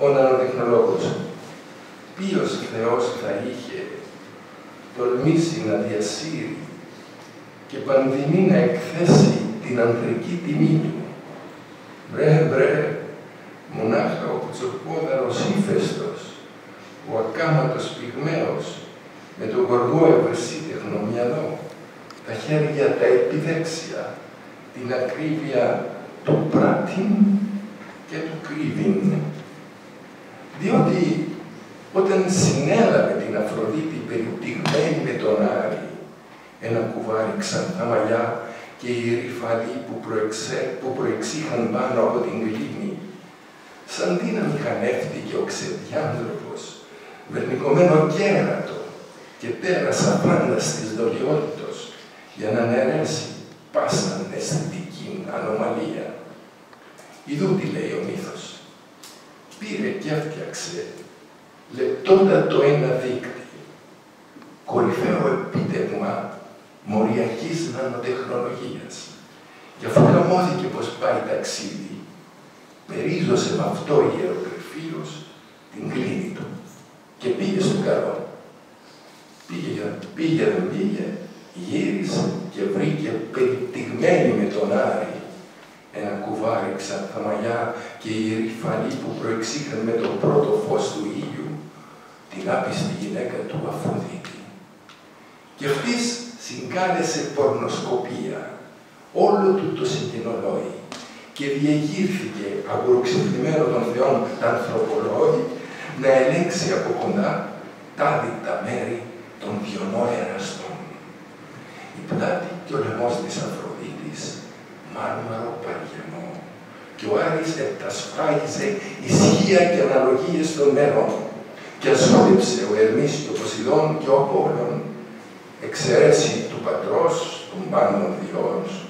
ο νανοτεχνολόγος. Ποιος Θεός θα είχε τολμήσει να διασύρει και πανδημεί να εκθέσει την ανθρωπική τιμή του; Βρε, βρε, μονάχα ο κουτσοπόδαρος ύφεστος, ο ακάματος πυγμαίος, με τον γοργό ευρεσίτεχνο μυαλό, τα χέρια τα επιδέξια, την ακρίβεια του πράτην και του κρύβην. Διότι όταν συνέλαβε την Αφροδίτη περιπτυγμένη με τον Άρη, ένα κουβάρι ξανθά μαλλιά και η ρηφαλή που, προεξέ, που προεξήχαν πάνω από την κλίνη, σαν δύναμη χανεύτηκε ο ξεδιάνθρωπος, βερνικωμένο κέρατο και πέρασα πάντα στις δολιότητος για να νερέσει πάσαν αισθητική ανομαλία. Ιδού τι λέει ο μύθος. Πήρε και έφτιαξε λεπτότατο ένα δίκτυο, κορυφαίο επίτευγμα μοριακής νανοτεχνολογίας. Και αφού χαμώθηκε πως πάει ταξίδι, περίζωσε με αυτό ιερογραφίος την κλίνη του και πήγε στο καρό. Πήγε, πήγε, δεν πήγε, γύρισε και βρήκε περιπτυγμένη με τον Άρη ένα κουβάρι ξανθά μαλλιά και η ρηφανή που προεξήχαν με το πρώτο φως του ήλιου την άπιστη γυναίκα του Αφροδίτη. Και αυτής συγκάλεσε πορνοσκοπία όλο του το συγκοινωνόη και διεγείρθηκε αγοροξυπνημένο των θεών ανθρωπολόγοι να ελέγξει από κοντά τα δίτα μέρη των διονό εραστών. Η πλάτη και ο λαιμός της Αφροδίτης μάρμαρο παργεμό και ο Άρης ετασφάγιζε ισχύα και αναλογίες των μέρων και ασχόληψε ο Ερμής και ο Ποσειδών και ο Απόλλων εξαιρέσει του πατρός, του μάνων διός,